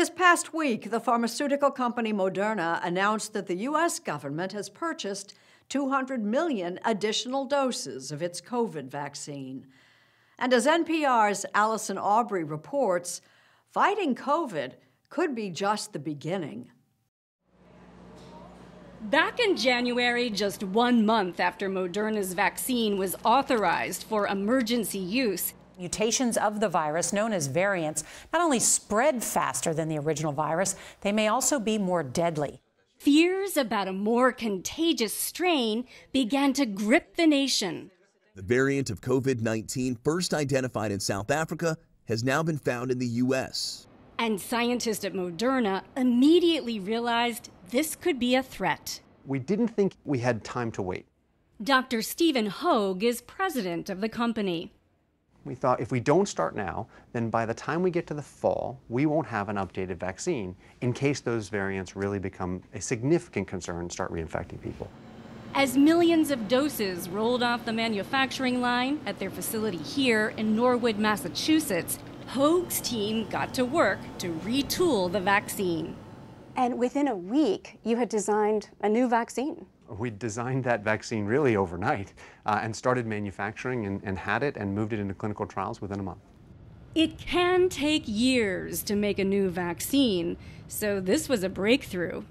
This past week, the pharmaceutical company Moderna announced that the U.S. government has purchased 200 million additional doses of its COVID vaccine. And as NPR's Allison Aubrey reports, fighting COVID could be just the beginning. Back in January, just one month after Moderna's vaccine was authorized for emergency use, Mutations of the virus, known as variants, not only spread faster than the original virus, they may also be more deadly. Fears about a more contagious strain began to grip the nation. The variant of COVID 19, first identified in South Africa, has now been found in the U.S. And scientists at Moderna immediately realized this could be a threat. We didn't think we had time to wait. Dr. Stephen Hoge is president of the company. We thought if we don't start now, then by the time we get to the fall, we won't have an updated vaccine in case those variants really become a significant concern and start reinfecting people. As millions of doses rolled off the manufacturing line at their facility here in Norwood, Massachusetts, Hoge's team got to work to retool the vaccine. And within a week, you had designed a new vaccine. We designed that vaccine really overnight uh, and started manufacturing and, and had it and moved it into clinical trials within a month. It can take years to make a new vaccine, so this was a breakthrough.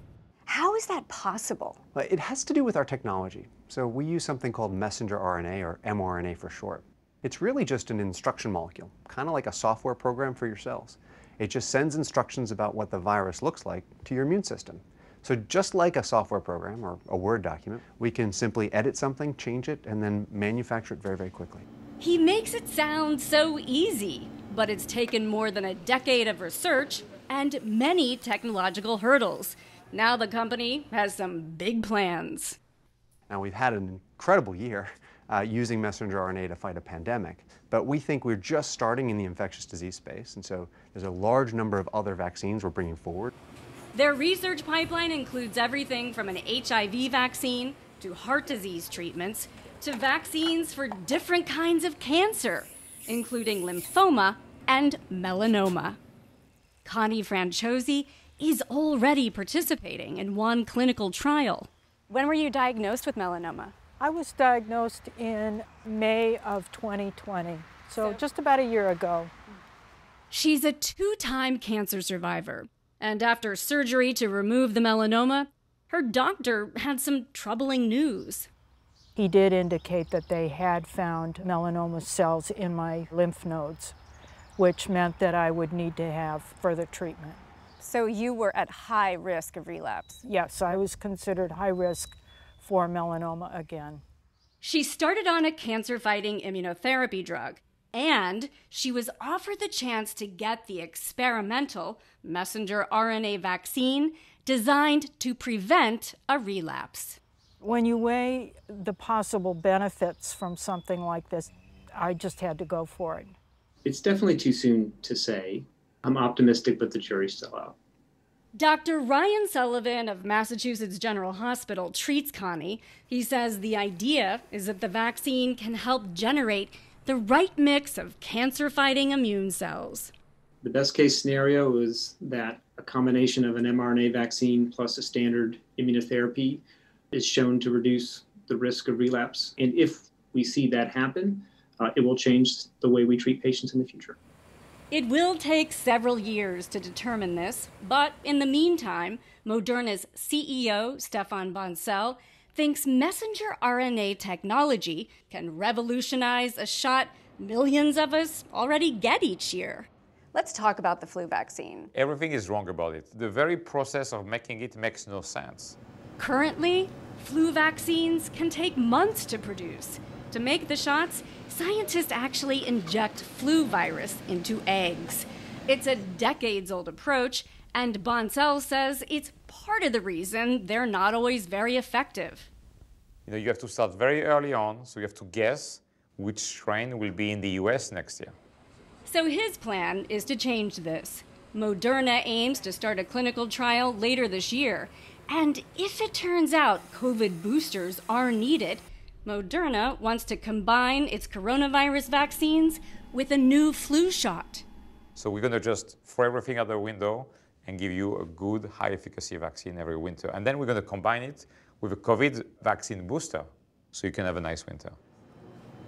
How is that possible? It has to do with our technology. So we use something called messenger RNA, or mRNA for short. It's really just an instruction molecule, kind of like a software program for your cells. It just sends instructions about what the virus looks like to your immune system. So just like a software program or a Word document, we can simply edit something, change it, and then manufacture it very, very quickly. He makes it sound so easy, but it's taken more than a decade of research and many technological hurdles. Now the company has some big plans. Now, we've had an incredible year uh, using messenger RNA to fight a pandemic, but we think we're just starting in the infectious disease space, and so there's a large number of other vaccines we're bringing forward. Their research pipeline includes everything from an HIV vaccine to heart disease treatments to vaccines for different kinds of cancer, including lymphoma and melanoma. Connie Franchosi is already participating in one clinical trial. When were you diagnosed with melanoma? I was diagnosed in May of 2020, so just about a year ago. She's a two time cancer survivor, and after surgery to remove the melanoma, her doctor had some troubling news. He did indicate that they had found melanoma cells in my lymph nodes, which meant that I would need to have further treatment. So you were at high risk of relapse. Yes, I was considered high risk for melanoma again. She started on a cancer fighting immunotherapy drug, and she was offered the chance to get the experimental messenger RNA vaccine designed to prevent a relapse. When you weigh the possible benefits from something like this, I just had to go for it. It's definitely too soon to say. I'm optimistic, but the jury's still out. Dr. Ryan Sullivan of Massachusetts General Hospital treats Connie. He says the idea is that the vaccine can help generate the right mix of cancer fighting immune cells. The best case scenario is that a combination of an mRNA vaccine plus a standard immunotherapy is shown to reduce the risk of relapse. And if we see that happen, uh, it will change the way we treat patients in the future. It will take several years to determine this, but in the meantime, Moderna's CEO, Stéphane Bancel, thinks messenger RNA technology can revolutionize a shot millions of us already get each year. Let's talk about the flu vaccine. Everything is wrong about it. The very process of making it makes no sense. Currently, flu vaccines can take months to produce. To make the shots, scientists actually inject flu virus into eggs. It's a decades old approach, and Bancel says it's part of the reason they're not always very effective. You know, you have to start very early on, so you have to guess which strain will be in the US next year. So his plan is to change this. Moderna aims to start a clinical trial later this year. And if it turns out COVID boosters are needed, Moderna wants to combine its coronavirus vaccines with a new flu shot. So we're going to just throw everything out the window and give you a good high efficacy vaccine every winter. And then we're going to combine it with a COVID vaccine booster so you can have a nice winter.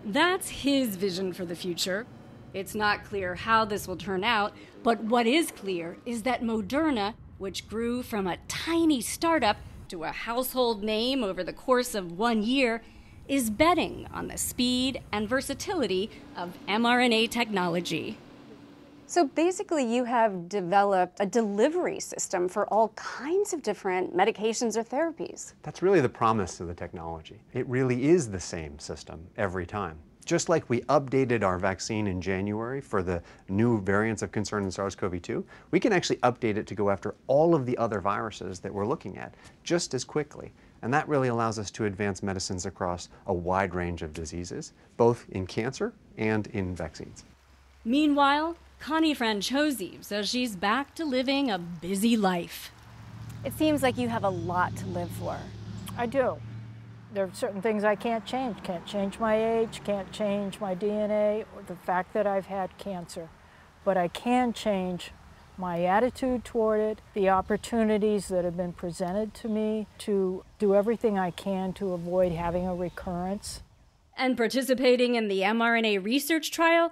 That's his vision for the future. It's not clear how this will turn out, but what is clear is that Moderna, which grew from a tiny startup to a household name over the course of one year, is betting on the speed and versatility of mRNA technology. So basically, you have developed a delivery system for all kinds of different medications or therapies. That's really the promise of the technology. It really is the same system every time. Just like we updated our vaccine in January for the new variants of concern in SARS CoV 2, we can actually update it to go after all of the other viruses that we're looking at just as quickly. And that really allows us to advance medicines across a wide range of diseases, both in cancer and in vaccines. Meanwhile, Connie Franchosi says she's back to living a busy life. It seems like you have a lot to live for. I do. There are certain things I can't change. Can't change my age, can't change my DNA, or the fact that I've had cancer. But I can change my attitude toward it, the opportunities that have been presented to me to do everything I can to avoid having a recurrence. And participating in the mRNA research trial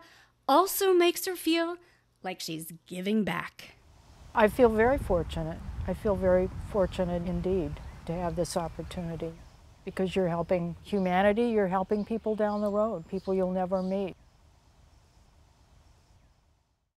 also makes her feel like she's giving back. I feel very fortunate. I feel very fortunate indeed to have this opportunity because you're helping humanity, you're helping people down the road, people you'll never meet.